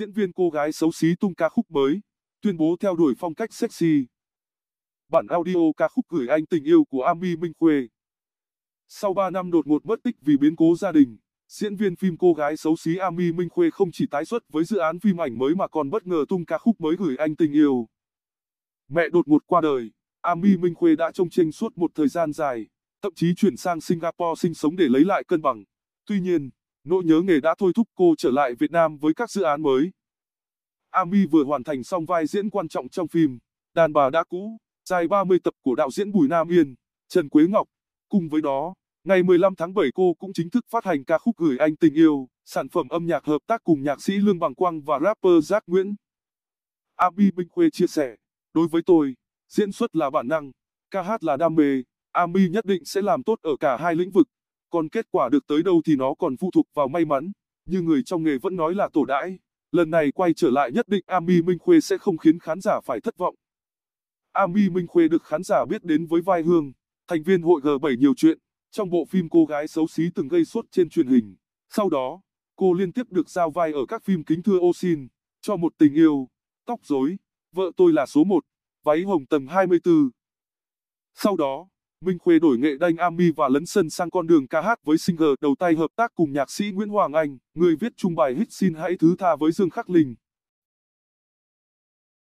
diễn viên cô gái xấu xí tung ca khúc mới, tuyên bố theo đuổi phong cách sexy. Bản audio ca khúc gửi anh tình yêu của Ami Minh Khuê. Sau 3 năm đột ngột mất tích vì biến cố gia đình, diễn viên phim cô gái xấu xí Ami Minh Khuê không chỉ tái xuất với dự án phim ảnh mới mà còn bất ngờ tung ca khúc mới gửi anh tình yêu. Mẹ đột ngột qua đời, Ami Minh Khuê đã trông chênh suốt một thời gian dài, thậm chí chuyển sang Singapore sinh sống để lấy lại cân bằng. Tuy nhiên, nỗi nhớ nghề đã thôi thúc cô trở lại Việt Nam với các dự án mới. Ami vừa hoàn thành xong vai diễn quan trọng trong phim Đàn bà đã cũ, dài 30 tập của đạo diễn Bùi Nam Yên, Trần Quế Ngọc. Cùng với đó, ngày 15 tháng 7 cô cũng chính thức phát hành ca khúc gửi anh tình yêu, sản phẩm âm nhạc hợp tác cùng nhạc sĩ Lương Bằng Quang và rapper Giác Nguyễn. Ami Minh Khuê chia sẻ, đối với tôi, diễn xuất là bản năng, ca hát là đam mê, Ami nhất định sẽ làm tốt ở cả hai lĩnh vực. Còn kết quả được tới đâu thì nó còn phụ thuộc vào may mắn, như người trong nghề vẫn nói là tổ đãi. Lần này quay trở lại nhất định Ami Minh Khuê sẽ không khiến khán giả phải thất vọng. Ami Minh Khuê được khán giả biết đến với vai Hương, thành viên hội G7 nhiều chuyện, trong bộ phim cô gái xấu xí từng gây sốt trên truyền hình. Sau đó, cô liên tiếp được giao vai ở các phim Kính thưa ô xin, cho một tình yêu, tóc rối, vợ tôi là số 1, váy hồng tầng 24. Sau đó, Minh Khuê đổi nghệ đanh Ami và lấn sân sang con đường ca hát với singer đầu tay hợp tác cùng nhạc sĩ Nguyễn Hoàng Anh, người viết chung bài hit Xin hãy thứ tha với Dương Khắc Linh.